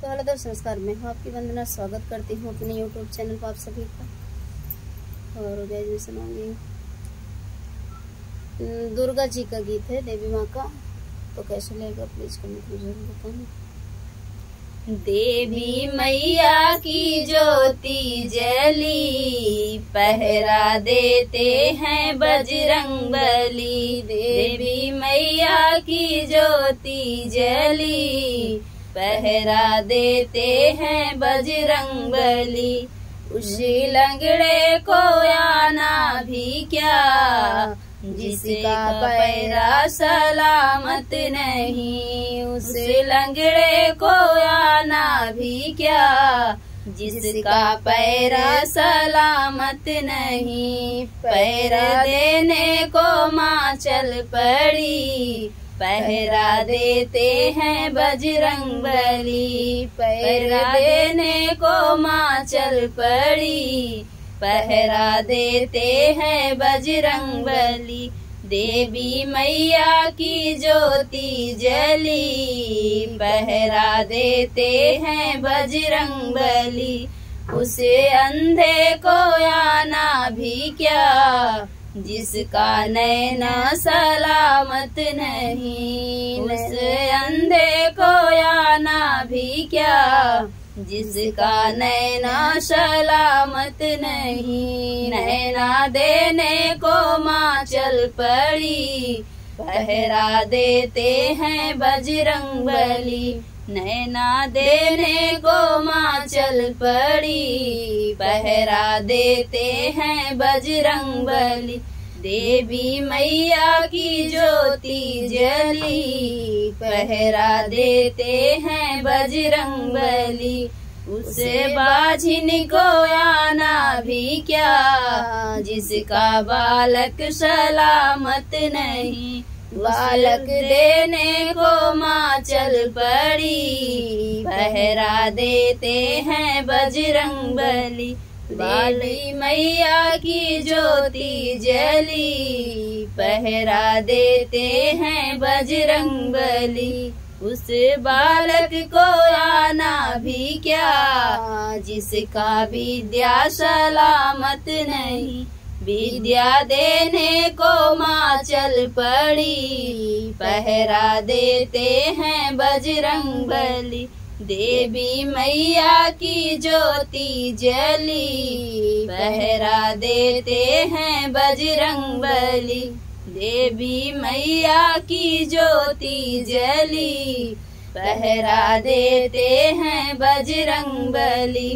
तो हेलो दोस्त नमस्कार मैं हूँ। आपकी वंदना स्वागत करती हूँ अपने यूट्यूब चैनल पर आप सभी का। और जय जी सुनाऊँगी। दुर्गा जी का गीत है देवी माँ का। तो कैसे लगेगा? प्लीज़ कमेंट में ज़रूर बताना। देवी मैया की ज्योति जली, पहरा देते हैं बजरंग बली। देवी मैया की ज्योति जली पहरा देते हैं बजरंग बली उसी लंगड़े को आना भी क्या? जिसका पैरा सलामत नहीं, उस लंगड़े को आना भी क्या? जिसका पैरा सलामत नहीं, पैरा देने को माँ चल पड़ी। पहरा देते हैं बजरंग बली पहरा देने को माँ चल पड़ी। पहरा देते हैं बजरंग बली देवी मैया की ज्योति जली। पहरा देते हैं बजरंग बली उसे अंधे को आना जिसका नैना सलामत नहीं, उस अंधे को आना भी क्या? जिसका नैना सलामत नहीं, नैना देने को माँ चल पड़ी पहरा देते हैं बजरंग बली नैना देने को माँ चल पड़ी। पहरा देते हैं बजरंग बली देवी मैया की ज्योति जली। पहरा देते हैं बजरंग बली उसे बाझिन को आना भी क्या? जिसका बालक सलामत नहीं, बालक देने को माँ चल पड़ी। पहरा देते हैं बजरंग बली, बाली मैया की ज्योति जली। पहरा देते हैं बजरंग बली, उस बालक को आना भी क्या? जिसका विद्या सलामत नहीं, विद्या देने को माँ चल पड़ी। पहरा देते हैं बजरंग बली, देवी मैया की ज्योति जली। पहरा देते हैं बजरंग बली, देवी मैया की ज्योति जली। पहरा देते हैं बजरंग बली